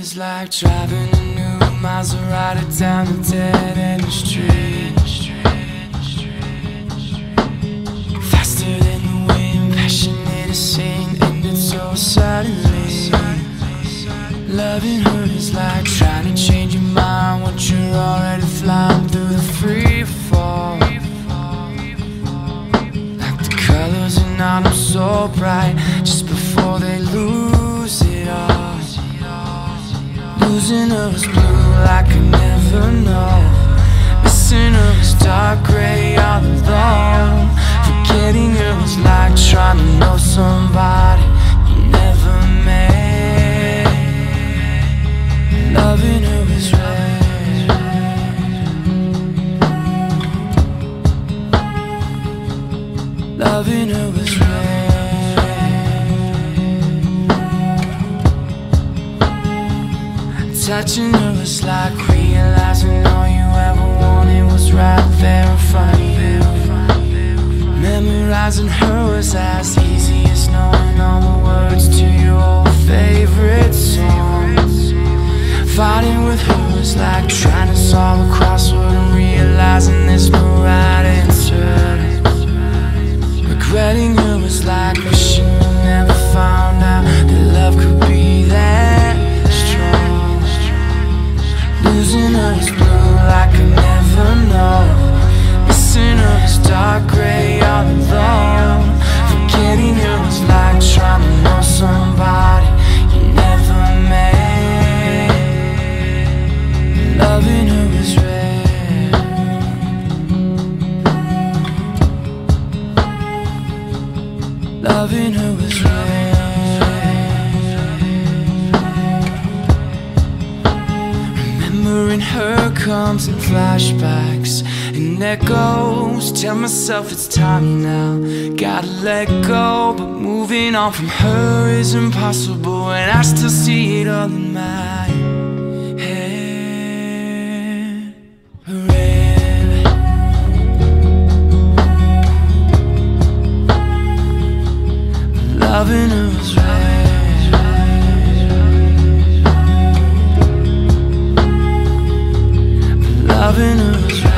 is like driving a new Maserati down a dead end street. Faster than the wind, passionate as sin, ended so suddenly. Loving her is like trying to change your mind once you're already flying through the free fall. Like the colors in autumn so bright, Losing her is blue like I never know. Missing her is dark gray all alone. Touching her was like realizing all you ever wanted was right there in front of you. Memorizing her was as easy as knowing all the words to your old favorite song. Fighting with her was like trying to solve a crossword and realizing there's no right Loving her was red. Remembering her comes in flashbacks and echoes. Tell myself it's time now. Gotta let go, but moving on from her is impossible, and I still see it all in my loving her us right. Loving her was right.